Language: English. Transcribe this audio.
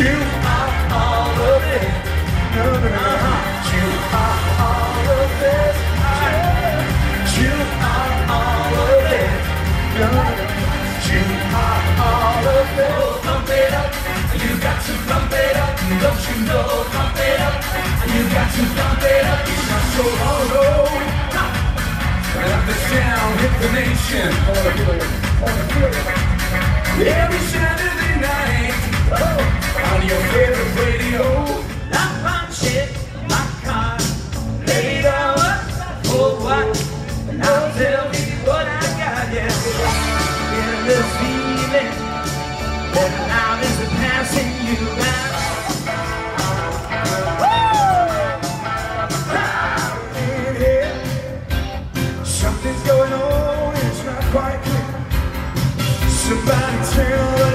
You are all of it. No, no, no. Uh-huh. You are all of this. You are all of it. No, no, no. You are all of it. Pump it up. You got to pump it up. Don't you know? Pump it up. You got to pump it up. It's not so hollow. Let the sound hit the nation. Every sound the feeling that love is passing you by. Something's going on, it's not quite clear. Somebody the light.